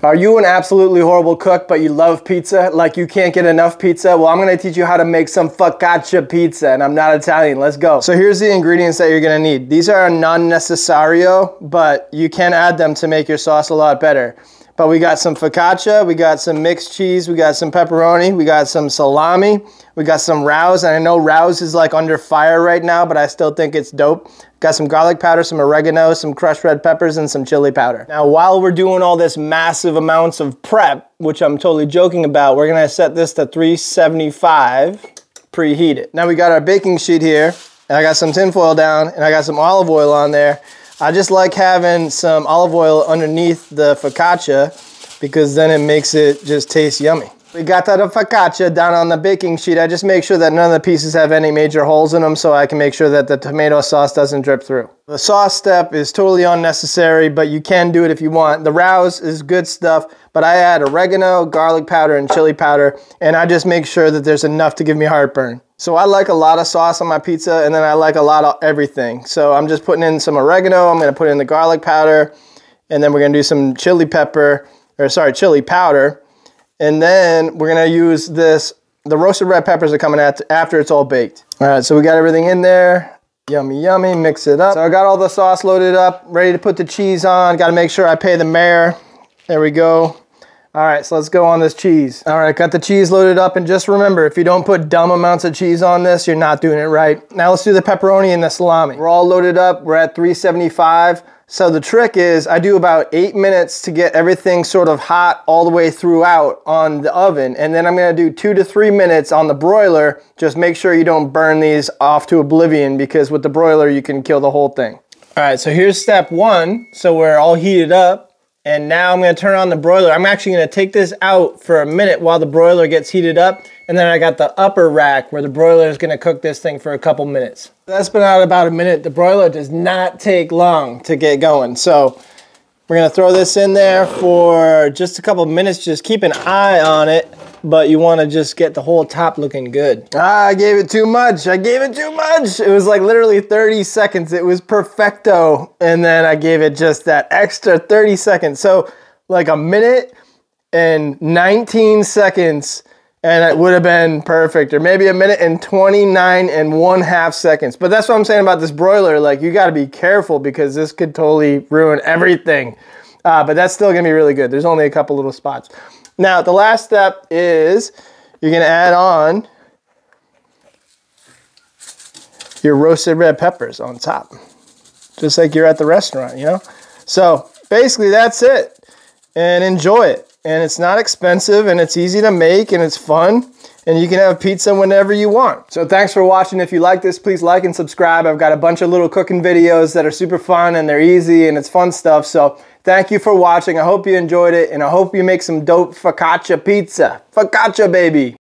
Are you an absolutely horrible cook, but you love pizza? Like you can't get enough pizza? Well, I'm gonna teach you how to make some focaccia pizza, and I'm not Italian. Let's go. So here's the ingredients that you're gonna need. These are non-necessario, but you can add them to make your sauce a lot better. But we got some focaccia, we got some mixed cheese, we got some pepperoni, we got some salami, we got some Rao's. And I know Rao's is like under fire right now, but I still think it's dope. Got some garlic powder, some oregano, some crushed red peppers, and some chili powder. Now, while we're doing all this massive amounts of prep, which I'm totally joking about, we're gonna set this to 375, preheat it. Now we got our baking sheet here, and I got some tinfoil down, and I got some olive oil on there. I just like having some olive oil underneath the focaccia because then it makes it just taste yummy. We got that focaccia down on the baking sheet. I just make sure that none of the pieces have any major holes in them so I can make sure that the tomato sauce doesn't drip through. The sauce step is totally unnecessary, but you can do it if you want. The Rao's is good stuff, but I add oregano, garlic powder, and chili powder, and I just make sure that there's enough to give me heartburn. So I like a lot of sauce on my pizza and then I like a lot of everything. So I'm just putting in some oregano, I'm gonna put in the garlic powder, and then we're gonna do some chili pepper, or sorry, chili powder. And then we're gonna use this, the roasted red peppers are coming at after it's all baked. All right, so we got everything in there. Yummy, yummy, mix it up. So I got all the sauce loaded up, ready to put the cheese on. Gotta make sure I pay the mayor. There we go. All right, so let's go on this cheese. All right, got the cheese loaded up, and just remember, if you don't put dumb amounts of cheese on this, you're not doing it right. Now let's do the pepperoni and the salami. We're all loaded up, we're at 375. So the trick is I do about eight minutes to get everything sort of hot all the way throughout on the oven. And then I'm gonna do two to three minutes on the broiler. Just make sure you don't burn these off to oblivion because with the broiler, you can kill the whole thing. All right, so here's step one. So we're all heated up. And now I'm gonna turn on the broiler. I'm actually gonna take this out for a minute while the broiler gets heated up. And then I got the upper rack where the broiler is gonna cook this thing for a couple minutes. That's been out about a minute. The broiler does not take long to get going. So we're gonna throw this in there for just a couple minutes. Just keep an eye on it but you want to just get the whole top looking good. Ah, I gave it too much. I gave it too much. It was like literally 30 seconds. It was perfecto. And then I gave it just that extra 30 seconds. So like a minute and 19 seconds and it would have been perfect or maybe a minute and 29 and one half seconds but that's what i'm saying about this broiler like you got to be careful because this could totally ruin everything uh, but that's still gonna be really good there's only a couple little spots now, the last step is you're gonna add on your roasted red peppers on top, just like you're at the restaurant, you know? So basically that's it, and enjoy it. And it's not expensive, and it's easy to make, and it's fun, and you can have pizza whenever you want. So thanks for watching. If you like this, please like and subscribe. I've got a bunch of little cooking videos that are super fun, and they're easy, and it's fun stuff. So Thank you for watching. I hope you enjoyed it, and I hope you make some dope focaccia pizza. Focaccia, baby!